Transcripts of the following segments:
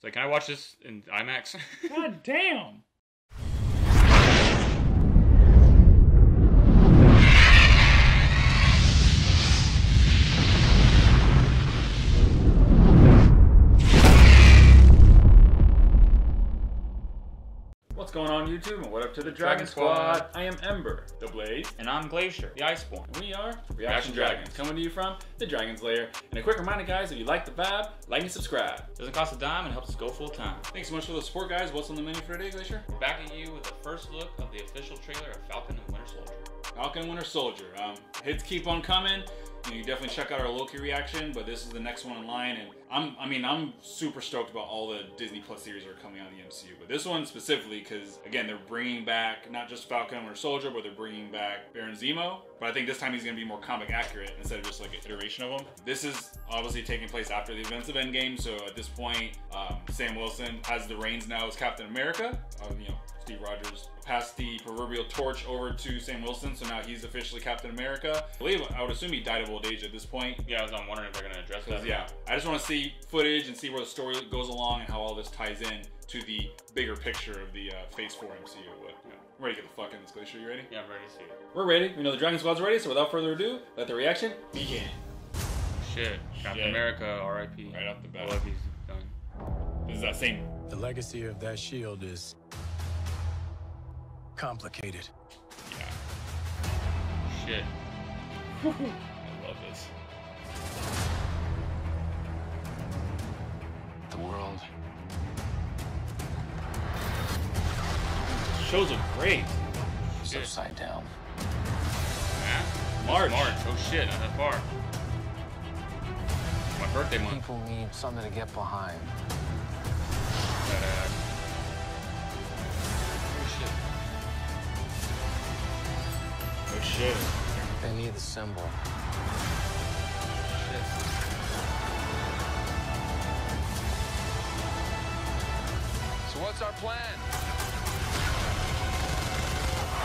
It's like, can I watch this in IMAX? God damn. YouTube and what up to the Dragon Dragon, Squad? Squad. I am Ember, the Blade, and I'm Glacier, the Iceborne. and we are Reaction, Reaction Dragonz, Dragons. coming to you from the Dragon's Lair. And a quick reminder, guys, if you like the vibe, like and subscribe. Doesn't cost a dime and helps us go full time. Thanks so much for the support, guys. What's on the menu for today, Glacier? We're back at you with the first look of the official trailer of Falcon and Winter Soldier. Falcon and Winter Soldier. Um, hits keep on coming. You, know, definitely check out our Loki reaction, but this is the next one in line, and I'm, I mean, I'm super stoked about all the Disney Plus series that are coming out in the MCU, but this one specifically because again, they're bringing back not just Falcon or Soldier, but they're bringing back Baron Zemo. But I think this time he's going to be more comic accurate instead of just like an iteration of him. This is obviously taking place after the events of Endgame, so at this point, um, Sam Wilson has the reins now as Captain America. Uh, you know, Steve Rogers passed the proverbial torch over to Sam Wilson, so now he's officially Captain America. I believe I would assume he died of old age at this point. Yeah, I was on wondering if they're gonna address that. Yeah, I just want to see footage and see where the story goes along and how all this ties in to the bigger picture of the uh, Phase 4 MCU. But yeah, I'm ready to get the fuck in this glacier. You ready? Yeah, I'm ready to see it. We're ready. We know the Dragon Squad's ready. So without further ado, let the reaction begin. Shit, Captain Shit. America, R.I.P. Right off the bat. I love he's done. This is that same. The legacy of that shield is complicated. Yeah, Shit. I love this. The world Shows look great. is Shit. upside down. Yeah. March. March. Oh shit, not that far. My birthday month. People need something to get behind. Shit. They need the symbol. Shit. So what's our plan?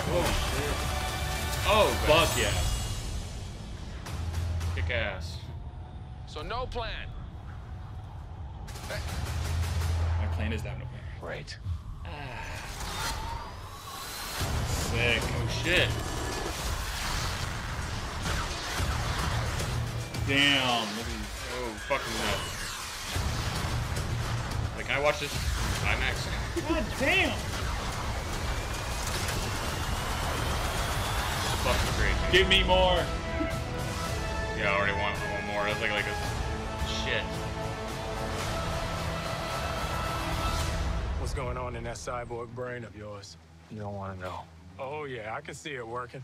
Oh shit. Oh Fuck yeah. Kick ass. So no plan. My plan is to have no plan. Great. Ah. Sick. Oh shit. Damn. Look. Oh fucking nuts. Like, can I watch this in IMAX? God damn. fucking great. Give me more. Yeah, I already want, I want more. That's like like this. Shit. What's going on in that cyborg brain of yours? You don't want to know. Oh, yeah, I can see it working.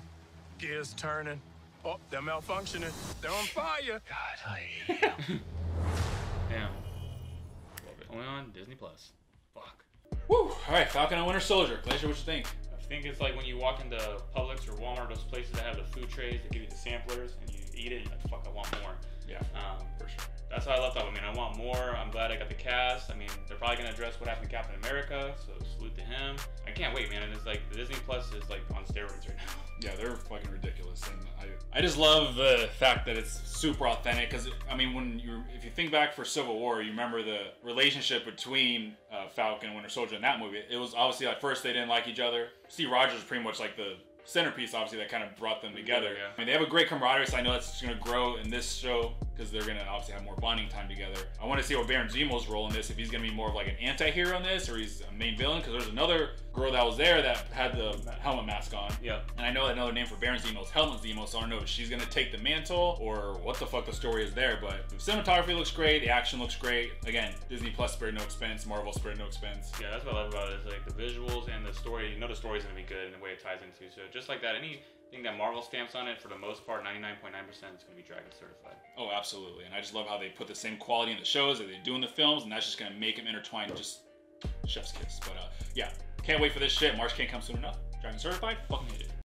Gears turning. Oh, they're malfunctioning. They're on fire. God, I hate you. Damn. Love it. Only on Disney Plus. Fuck. Woo. All right, Falcon and Winter Soldier. Glacier, what you think? I think it's like when you walk into Publix or Walmart, those places that have the food trays that give you the samplers, and you eat it, you're like, fuck, I want more. Yeah, Um, for sure. that's how I left off. I mean, I want more. I'm glad I got the cast. I mean, they're probably gonna address what happened to Captain America, so salute to him. I can't wait, man. And it's like the Disney Plus is like on steroids right now. Yeah, they're fucking ridiculous, and I, I just love the fact that it's super authentic. Because I mean, when you if you think back for Civil War, you remember the relationship between uh, Falcon and Winter Soldier in that movie. It was obviously at first they didn't like each other. Steve Rogers was pretty much like the centerpiece, obviously that kind of brought them together. Yeah. I mean, they have a great camaraderie, so I know that's just going to grow in this show because they're going to obviously have more bonding time together. I want to see what Baron Zemo's role in this, if he's going to be more of like an anti-hero in this, or he's a main villain. Because there's another girl that was there that had the helmet mask on. Yep. And I know another name for Baron Zemo is Helmut Zemo, so I don't know if she's gonna take the mantle or what the fuck the story is there. But the cinematography looks great, the action looks great. Again, Disney Plus spared no expense, Marvel spared no expense. Yeah, that's what I love about it. Is like the visuals and the story. Know, the story's gonna be good and the way it ties into. So just like that, anything that Marvel stamps on it, for the most part, 99.9% is gonna be Dragon certified. Oh, absolutely. And I just love how they put the same quality in the shows that they do in the films, and that's just gonna make them intertwined. Just chef's kiss. But uh, yeah, can't wait for this shit. March can't come soon enough. Dragon certified, fucking hit it.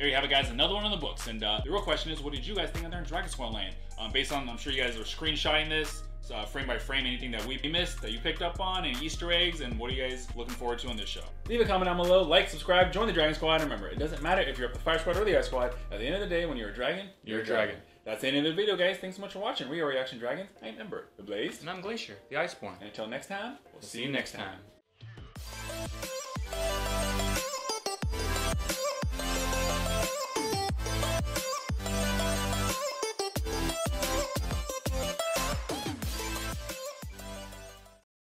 There you have it, guys. Another one in the books. And uh, the real question is, what did you guys think of there in Dragon Squad Land? Um, based on, I'm sure you guys are screenshotting this, uh, frame by frame, anything that we missed that you picked up on, any Easter eggs, and what are you guys looking forward to on this show? Leave a comment down below, like, subscribe, join the Dragon Squad, and remember, it doesn't matter if you're up the Fire Squad or the Ice Squad. At the end of the day, when you're a dragon, you're, a dragon. That's the end of the video, guys. Thanks so much for watching. We are Reaction Dragonz. I'm Ember, the Blaze. And I'm Glacier, the Iceborne. And until next time, we'll See you next time.